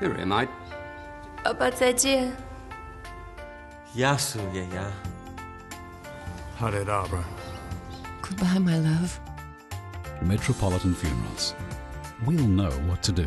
Here, mate. 爸爸再见。Yasu yeah. Hare Rabra. Goodbye, my love. Metropolitan Funerals. We'll know what to do.